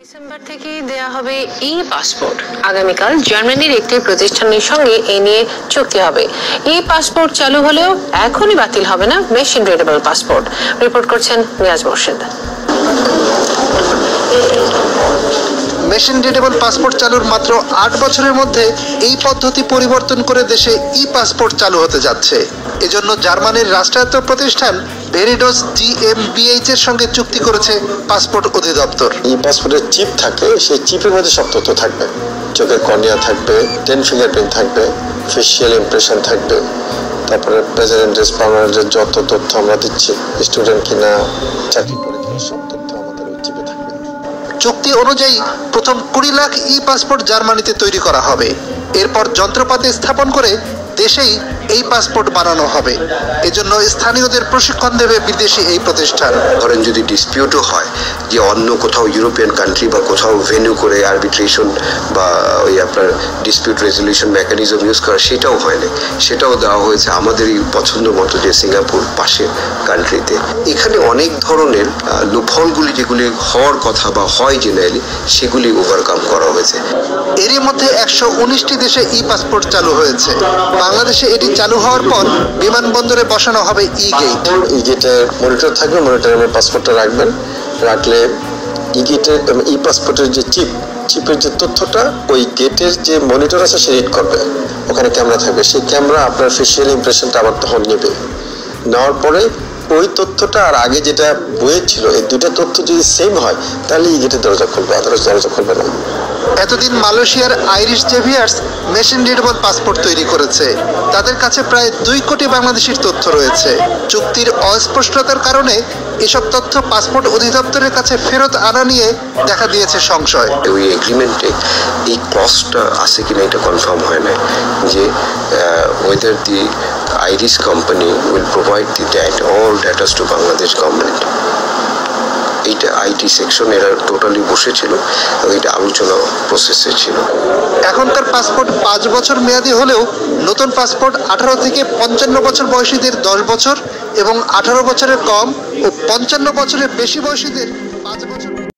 December থেকে দেয়া হবে ই পাসপোর্ট। আগামীকাল জার্মানির একটি প্রতিষ্ঠানের সঙ্গে এ নিয়ে চুক্তি হবে। ই পাসপোর্ট চালু হলেও এখনই বাতিল হবে না মেশিন রিডেবল পাসপোর্ট। রিপোর্ট করছেন Niaz Morshed. Machine readable passport চালুর মাত্র আট বছরের মধ্যে এই পদ্ধতি পরিবর্তন করে দেশে ই পাসপোর্ট চালু হতে যাচ্ছে। এজন্য জার্মানির রাষ্ট্রায়ত্ত প্রতিষ্ঠান ভেরিডোস জিএমবিএইচ এর সঙ্গে চুক্তি করেছে পাসপোর্ট অধিদপ্তর। ই পাসপোর্টের চিপ থাকে সেই চিপের মধ্যে সব তথ্য থাকবে। চোখের কর্নিয়া থাকবে টেন ফিঙ্গারপ্রিন্ট থাকবে ফেসিয়াল ইমপ্রেশন থাকবে তারপরে প্রেসিডেন্টের পার্মানেন্টের যত তথ্য আমরা দিচ্ছি স্টুডেন্ট কিনা চাকরি করে কিনা সব তথ্য আমাদের ওই চিপে থাকবে। চুক্তি অনুযায়ী প্রথম কুড়ি লাখ ই পাসপোর্ট জার্মানিতে তৈরি করা হবে। এরপর যন্ত্রপাতি স্থাপন করে দেশেই এই পাসপোর্ট বানানো হবে। এজন্য স্থানীয়দের প্রশিক্ষণ দেবে বিদেশি এই প্রতিষ্ঠান। ধরেন যদি ডিসপিউটও হয় যে অন্য কোথাও ইউরোপিয়ান কান্ট্রি বা কোথাও ভেন্যু করে আরবিট্রেশন বা ওই আপনার ডিসপিউট রেজলিউশন মেকানিজম ইউজ করা সেটাও হয়নি। সেটাও দেওয়া হয়েছে আমাদেরই পছন্দ মতো যে সিঙ্গাপুর পাশের কান্ট্রিতে এখানে অনেক ধরনের লুফলগুলি যেগুলি হওয়ার কথা বা হয় জেনারেলি সেগুলি ওভারকাম করা হয়েছে। এরই মধ্যে একশো উনিশটি দেশে ই পাসপোর্ট চালু হয়েছে। বাংলাদেশে এটি চালু হওয়ার পর বিমানবন্দরে বসানো হবে ই গেট ই গেটের মনিটর থাকবে মনিটরে আমার পাসপোর্টটা রাখবেন। রাখলে ই গেটের ই পাসপোর্টের যে চিপ চিপের যে তথ্যটা, ওই গেটের যে মনিটর আছে, সে রিড করবে। ওখানে ক্যামেরা থাকবে। সেই ক্যামেরা আপনার ফেসিয়াল ইমপ্রেশনটা আবার তখন নেবে। নেওয়ার পরে ওই তথ্যটা আর আগে যেটা বইয়ের ছিল, এই দুটা তথ্য যদি সেম হয়, তাহলে ই গেটের দরজা খুলবে। আদারস দরজা খুলবে না। এতদিন মালয়েশিয়ার আইরিশ জেভিয়ার্স মেশিন রিডেবল পাসপোর্ট তৈরি করেছে। তাদের কাছে প্রায় দুই কোটি বাংলাদেশির তথ্য রয়েছে। চুক্তির অস্পষ্টতার কারণে এসব তথ্য পাসপোর্ট অধিদপ্তরের কাছে ফেরত আনা নিয়ে দেখা দিয়েছে সংশয়। ওই এগ্রিমেন্টে এই ক্লসটা আছে কিনা এটা কনফার্ম হয় না যে whether the Iris company will provide the data all datas to Bangladesh government এইটা আইটি সেকশন এরা টোটালি বসেছিল এইটা আলোচনা প্রসেসে ছিল। এখনকার পাসপোর্ট পাঁচ বছর মেয়াদি হলেও নতুন পাসপোর্ট আঠারো থেকে পঞ্চান্ন বছর বয়সীদের দশ বছর এবং আঠারো বছরের কম ও পঞ্চান্ন বছরের বেশি বয়সীদের পাঁচ বছর